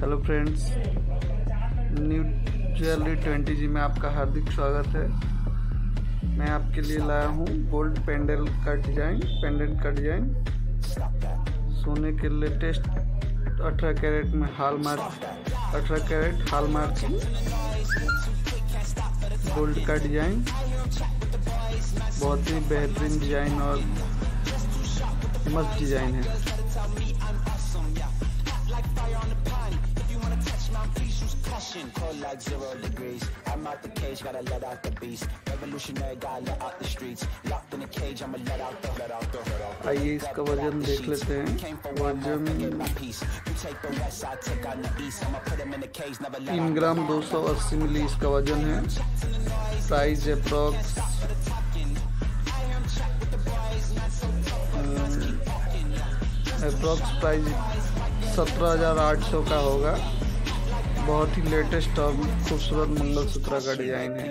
Hello friends new jewellery twenty G में आपका हार्दिक स्वागत है। मैं आपके लिए लाया हूँ गोल्ड पेंडल का डिज़ाइन पेंडेंट का डिज़ाइन सोने के लेटेस्ट 18 कैरेट में hallmark 18 carat hallmark. Gold का डिज़ाइन बहुत ही बेहतरीन डिज़ाइन और मस्त डिज़ाइन है। Cold like zero degrees. I'm out the cage, gotta let out the beast. Revolutionary, gotta let out the streets. Locked in a cage, I'ma let out the, let out the, let out the. आइए इसका वज़न देख लेते हैं let तीन ग्राम 280 मिली इसका वज़न है प्राइस अप्रॉक्स अप्रॉक्स प्राइस सत्रह हज़ार आठ सौ का होगा बहुत ही लेटेस्ट और खूबसूरत मंगलसूत्र का डिज़ाइन है।